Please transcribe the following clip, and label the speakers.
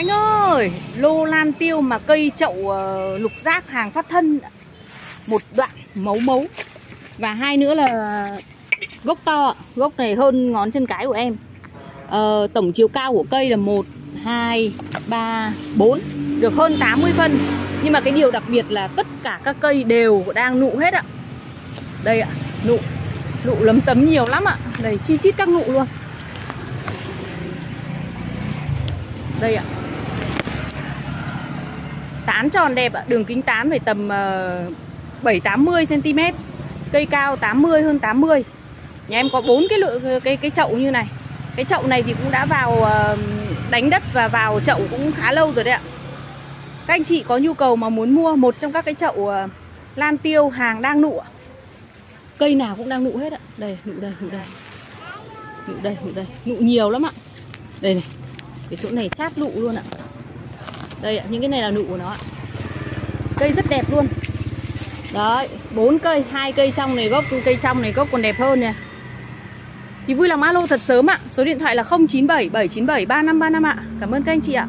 Speaker 1: Anh ơi, lô lan tiêu mà cây chậu uh, lục giác hàng thoát thân. Một đoạn mấu mấu. Và hai nữa là gốc to Gốc này hơn ngón chân cái của em. Uh, Tổng chiều cao của cây là 1, 2, 3, 4 Được hơn 80 phân. Nhưng mà cái điều đặc biệt là tất cả các cây đều đang nụ hết ạ. Đây ạ, nụ Nụ lấm tấm nhiều lắm ạ. Đây, chi chít các nụ luôn. Đây ạ. Tán tròn đẹp ạ, đường kính tán phải tầm uh, 7-80 cm Cây cao 80 hơn 80 Nhà em có bốn cái lượng cái cái chậu như này. Cái chậu này thì cũng đã vào uh, đánh đất và vào chậu cũng khá lâu rồi đấy ạ. Các anh chị có nhu cầu mà muốn mua một trong các cái chậu uh, lan tiêu hàng đang nụ Cây nào cũng đang nụ hết ạ. Đây, nụ đây, nụ đây. Nụ đây, nụ đây, nụ nhiều lắm ạ. Đây này cái chỗ này chát nụ luôn ạ đây ạ, những cái này là nụ của nó ạ. Cây rất đẹp luôn. Đấy, bốn cây, hai cây trong này gốc, cây trong này gốc còn đẹp hơn nè. Thì vui lòng alo thật sớm ạ. Số điện thoại là 097 797 3535 ạ. Cảm ơn các anh chị ạ.